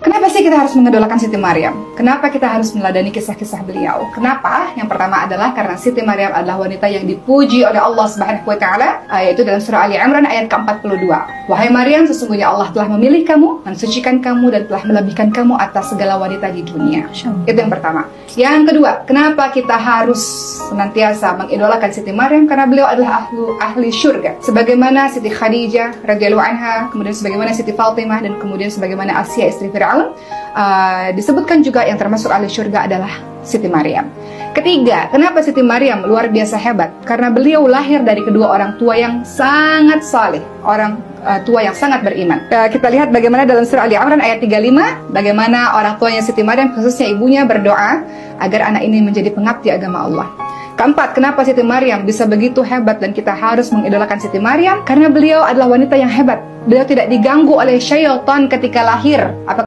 Kenapa sih kita harus mengedolakan Siti Maryam? Kenapa kita harus meladani kisah-kisah beliau? Kenapa? Yang pertama adalah karena Siti Maryam adalah wanita yang dipuji oleh Allah Subhanahu wa taala, yaitu dalam surah Ali Imran ayat ke-42. Wahai Maryam, sesungguhnya Allah telah memilih kamu, mensucikan kamu dan telah melebihkan kamu atas segala wanita di dunia. Itu yang pertama. Yang kedua, kenapa kita harus senantiasa mengidolakan Siti Maryam? Karena beliau adalah ahlu, ahli syurga. Sebagaimana Siti Khadijah radhiyallahu anha, kemudian sebagaimana Siti Fatimah dan kemudian sebagaimana Asia istri Fir'aun Fir'aun uh, disebutkan juga yang termasuk ahli surga adalah Siti Maryam. Ketiga, kenapa Siti Maryam luar biasa hebat? Karena beliau lahir dari kedua orang tua yang sangat saleh, orang uh, tua yang sangat beriman. Uh, kita lihat bagaimana dalam surah Ali Imran ayat 35, bagaimana orang tuanya Siti Maryam khususnya ibunya berdoa agar anak ini menjadi pengabdi agama Allah. Keempat, kenapa Siti Maryam bisa begitu hebat dan kita harus mengidolakan Siti Maryam? Karena beliau adalah wanita yang hebat. Beliau tidak diganggu oleh syaitan ketika lahir. Apakah